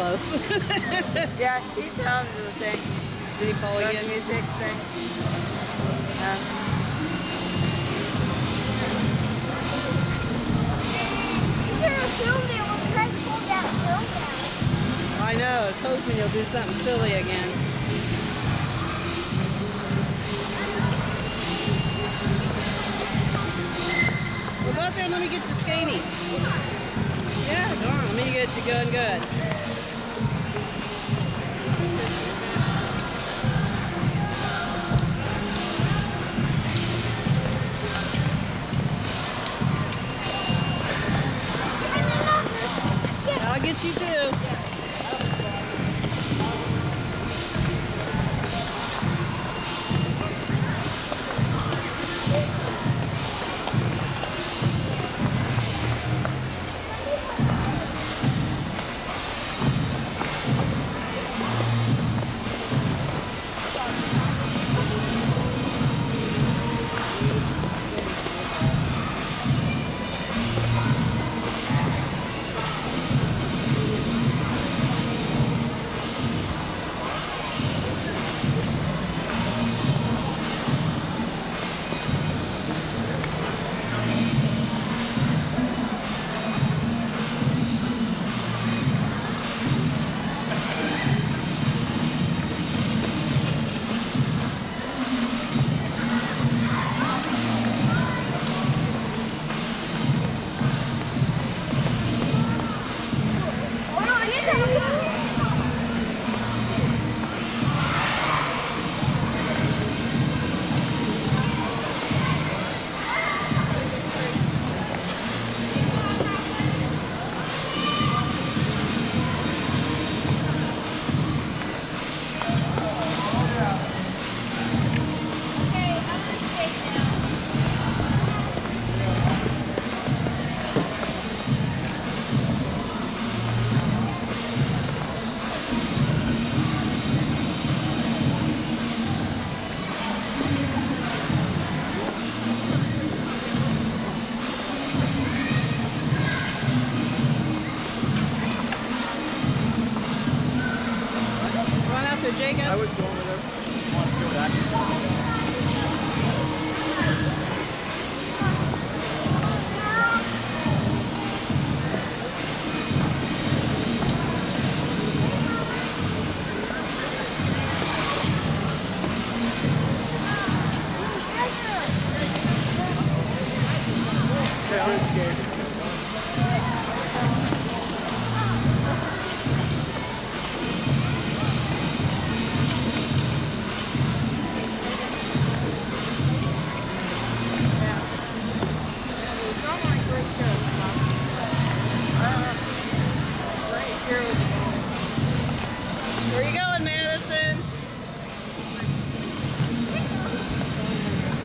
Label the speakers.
Speaker 1: close.
Speaker 2: Yeah, he into the thing.
Speaker 1: Did he fall
Speaker 2: The
Speaker 1: again?
Speaker 2: music thing. Yeah.
Speaker 1: I know. I was hoping you'll do something silly again. Well, go out there and let me get you skating. Yeah, go on. Let me get you going good. You too. Out.
Speaker 3: I would go over there. Want to go back? Okay, I'm scared. There you go.